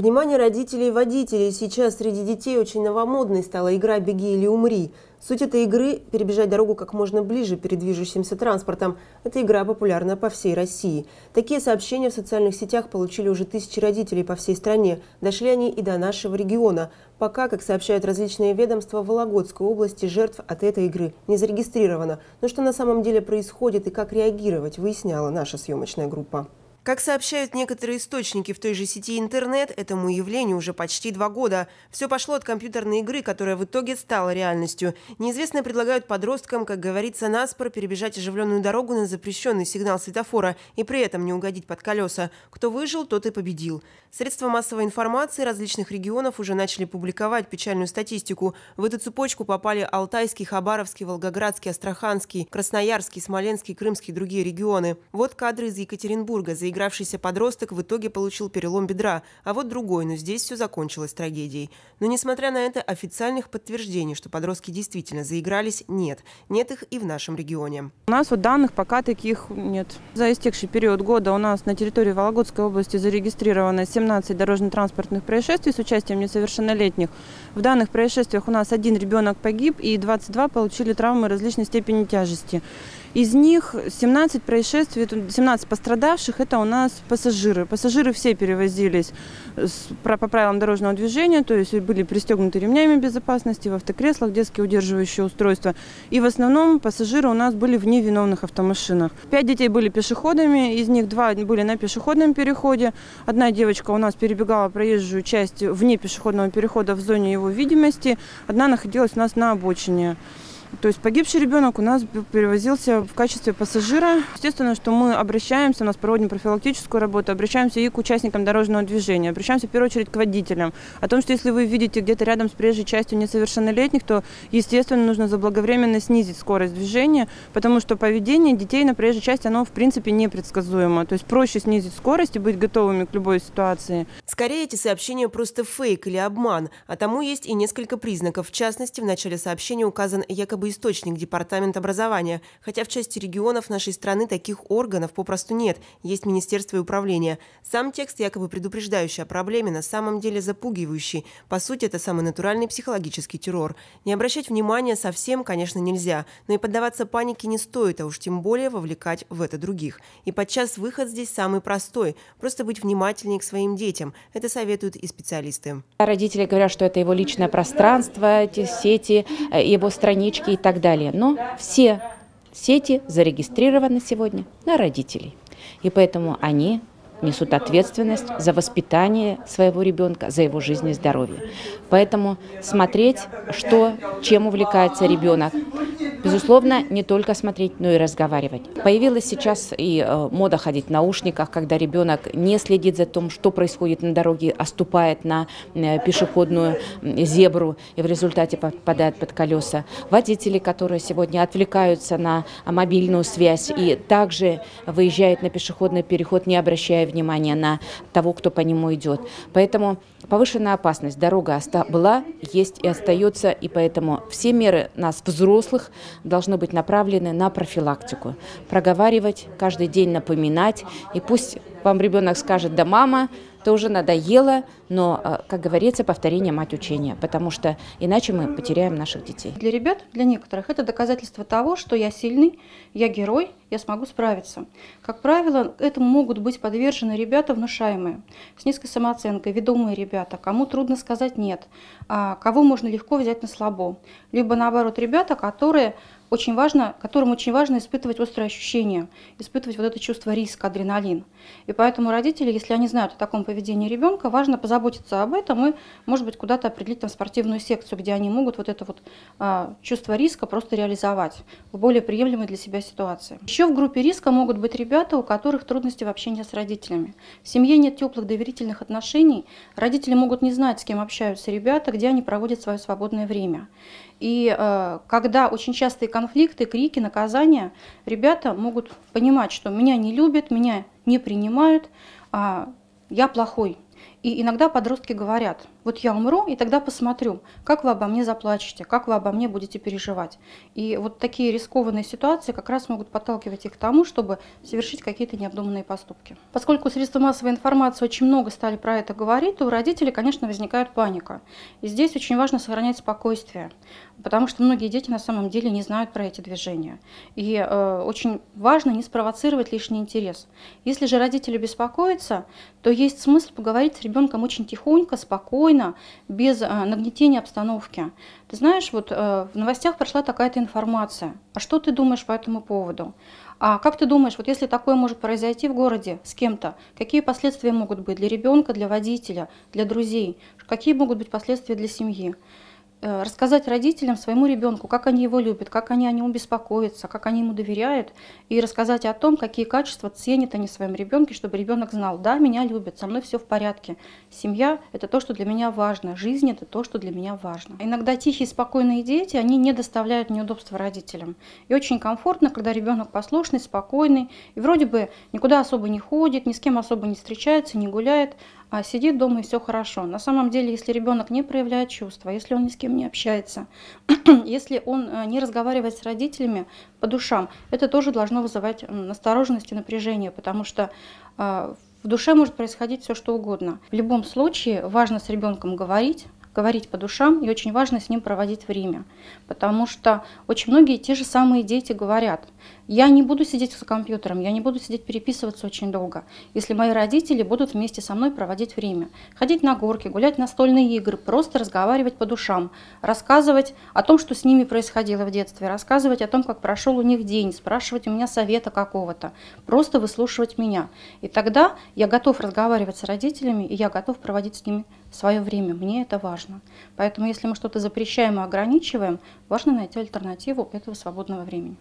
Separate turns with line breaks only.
Внимание родителей и водителей. Сейчас среди детей очень новомодной стала игра «Беги или умри». Суть этой игры – перебежать дорогу как можно ближе перед движущимся транспортом. Эта игра популярна по всей России. Такие сообщения в социальных сетях получили уже тысячи родителей по всей стране. Дошли они и до нашего региона. Пока, как сообщают различные ведомства, в Вологодской области жертв от этой игры не зарегистрировано. Но что на самом деле происходит и как реагировать, выясняла наша съемочная группа. Как сообщают некоторые источники в той же сети интернет, этому явлению уже почти два года. Все пошло от компьютерной игры, которая в итоге стала реальностью. Неизвестные предлагают подросткам, как говорится, наспор перебежать оживленную дорогу на запрещенный сигнал светофора и при этом не угодить под колеса. Кто выжил, тот и победил. Средства массовой информации различных регионов уже начали публиковать печальную статистику. В эту цепочку попали Алтайский, Хабаровский, Волгоградский, Астраханский, Красноярский, Смоленский, Крымский и другие регионы. Вот кадры из Екатеринбурга. Заигравшийся подросток в итоге получил перелом бедра, а вот другой, но здесь все закончилось трагедией. Но несмотря на это, официальных подтверждений, что подростки действительно заигрались, нет. Нет их и в нашем регионе.
У нас вот данных пока таких нет. За истекший период года у нас на территории Вологодской области зарегистрировано 7 17 дорожно-транспортных происшествий с участием несовершеннолетних. В данных происшествиях у нас один ребенок погиб и 22 получили травмы различной степени тяжести. Из них 17 происшествий, 17 пострадавших – это у нас пассажиры. Пассажиры все перевозились по правилам дорожного движения, то есть были пристегнуты ремнями безопасности, в автокреслах, детские удерживающие устройства. И в основном пассажиры у нас были в невиновных автомашинах. Пять детей были пешеходами, из них два были на пешеходном переходе. Одна девочка у нас перебегала проезжую часть вне пешеходного перехода в зоне его видимости, одна находилась у нас на обочине. То есть погибший ребенок у нас перевозился в качестве пассажира. Естественно, что мы обращаемся, у нас проводим профилактическую работу, обращаемся и к участникам дорожного движения, обращаемся в первую очередь к водителям. О том, что если вы видите где-то рядом с проезжей частью несовершеннолетних, то, естественно, нужно заблаговременно снизить скорость движения, потому что поведение детей на проезжей части, оно в принципе непредсказуемо. То есть проще снизить скорость и быть готовыми к любой ситуации.
Скорее, эти сообщения просто фейк или обман, а тому есть и несколько признаков. В частности, в начале сообщения указан якобы источник Департамент образования, хотя в части регионов нашей страны таких органов попросту нет, есть Министерство и управление. Сам текст, якобы предупреждающий о проблеме, на самом деле запугивающий. По сути, это самый натуральный психологический террор. Не обращать внимания совсем, конечно, нельзя, но и поддаваться панике не стоит, а уж тем более вовлекать в это других. И подчас выход здесь самый простой – просто быть внимательнее к своим детям. Это советуют и специалисты.
Родители говорят, что это его личное пространство, эти сети, э, его странички и так далее. Но все сети зарегистрированы сегодня на родителей. И поэтому они несут ответственность за воспитание своего ребенка, за его жизнь и здоровье. Поэтому смотреть, что, чем увлекается ребенок, Безусловно, не только смотреть, но и разговаривать. Появилась сейчас и э, мода ходить в наушниках, когда ребенок не следит за тем, что происходит на дороге, а ступает на э, пешеходную зебру и в результате попадает под колеса. Водители, которые сегодня отвлекаются на мобильную связь и также выезжают на пешеходный переход, не обращая внимания на того, кто по нему идет. Поэтому повышенная опасность. Дорога была, есть и остается, и поэтому все меры нас, взрослых, должны быть направлены на профилактику. Проговаривать, каждый день напоминать, и пусть вам ребенок скажет, да мама, это уже надоело, но, э, как говорится, повторение мать учения, потому что иначе мы потеряем наших детей.
Для ребят, для некоторых, это доказательство того, что я сильный, я герой, я смогу справиться. Как правило, этому могут быть подвержены ребята внушаемые, с низкой самооценкой, ведомые ребята, кому трудно сказать «нет», а кого можно легко взять на слабо. Либо наоборот ребята, которые очень важно, которым очень важно испытывать острые ощущения, испытывать вот это чувство риска, адреналин. И поэтому родители, если они знают о таком поведении ребенка, важно позаботиться об этом и, может быть, куда-то определить там спортивную секцию, где они могут вот это вот а, чувство риска просто реализовать в более приемлемой для себя ситуации. Еще в группе риска могут быть ребята, у которых трудности в общении с родителями. В семье нет теплых доверительных отношений, родители могут не знать, с кем общаются ребята, где они проводят свое свободное время. И э, когда очень частые конфликты, крики, наказания, ребята могут понимать, что меня не любят, меня не принимают, а я плохой. И иногда подростки говорят, вот я умру, и тогда посмотрю, как вы обо мне заплачете, как вы обо мне будете переживать. И вот такие рискованные ситуации как раз могут подталкивать их к тому, чтобы совершить какие-то необдуманные поступки. Поскольку средства массовой информации очень много стали про это говорить, то у родителей, конечно, возникает паника. И здесь очень важно сохранять спокойствие, потому что многие дети на самом деле не знают про эти движения. И э, очень важно не спровоцировать лишний интерес. Если же родители беспокоятся, то есть смысл поговорить с ребенком очень тихонько, спокойно, без э, нагнетения обстановки. Ты знаешь, вот э, в новостях прошла такая-то информация. А что ты думаешь по этому поводу? А как ты думаешь, вот если такое может произойти в городе с кем-то, какие последствия могут быть для ребенка, для водителя, для друзей? Какие могут быть последствия для семьи? Э, рассказать родителям, своему ребенку, как они его любят, как они о нем беспокоятся, как они ему доверяют, и рассказать о том, какие качества ценят они в своем ребенке, чтобы ребенок знал, да, меня любят, со мной все в порядке. Семья – это то, что для меня важно, жизнь – это то, что для меня важно. Иногда тихие, спокойные дети, они не доставляют неудобства родителям. И очень комфортно, когда ребенок послушный, спокойный, и вроде бы никуда особо не ходит, ни с кем особо не встречается, не гуляет, а сидит дома и все хорошо. На самом деле, если ребенок не проявляет чувства, если он ни с кем не общается, если он э, не разговаривает с родителями по душам, это тоже должно вызывать настороженность и напряжение, потому что э, в душе может происходить все что угодно. В любом случае важно с ребенком говорить, говорить по душам, и очень важно с ним проводить время. Потому что очень многие те же самые дети говорят, я не буду сидеть за компьютером, я не буду сидеть переписываться очень долго, если мои родители будут вместе со мной проводить время. Ходить на горки, гулять настольные игры, просто разговаривать по душам, рассказывать о том, что с ними происходило в детстве, рассказывать о том, как прошел у них день, спрашивать у меня совета какого-то, просто выслушивать меня. И тогда я готов разговаривать с родителями, и я готов проводить с ними свое время. Мне это важно. Поэтому если мы что-то запрещаем и ограничиваем, важно найти альтернативу этого свободного времени.